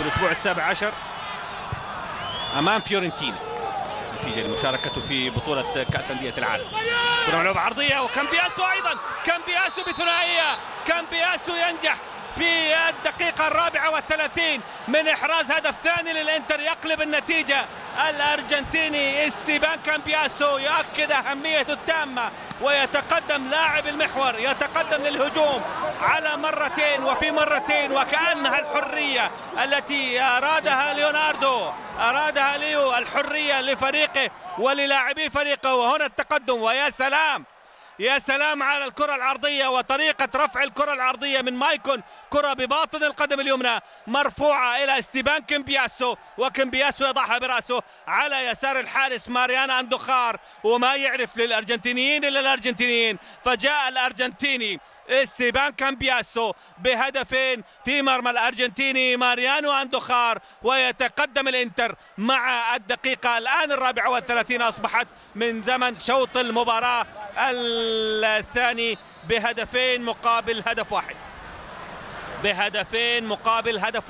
في الأسبوع السابع عشر أمام فيورنتينا نتيجة لمشاركته في بطولة كأس أندية العالم. كرة ملعوبة عرضية وكامبياسو أيضا كامبياسو بثنائية كامبياسو ينجح. في الدقيقة الرابعة والثلاثين من إحراز هدف ثاني للإنتر يقلب النتيجة. الأرجنتيني استيبان كامبياسو يؤكد أهميته التامة ويتقدم لاعب المحور يتقدم للهجوم على مرتين وفي مرتين وكأنها الحرية التي أرادها ليوناردو. أرادها ليو الحرية لفريقه وللاعبي فريقه. وهنا التقدم ويا سلام! يا سلام على الكرة العرضية وطريقة رفع الكرة العرضية من مايكون. كرة بباطن القدم اليمنى. مرفوعة إلى استيبان كمبياسو وكمبياسو يضعها برأسه على يسار الحارس ماريانا أندوخار. وما يعرف للأرجنتينيين إلا الأرجنتينيين. فجاء الأرجنتيني استيبان كامبياسو بهدفين في مرمى الأرجنتيني ماريانو أندوخار. ويتقدم الإنتر مع الدقيقة الآن الرابعة والثلاثين. أصبحت من زمن شوط المباراة الثاني بهدفين مقابل هدف واحد. بهدفين مقابل هدف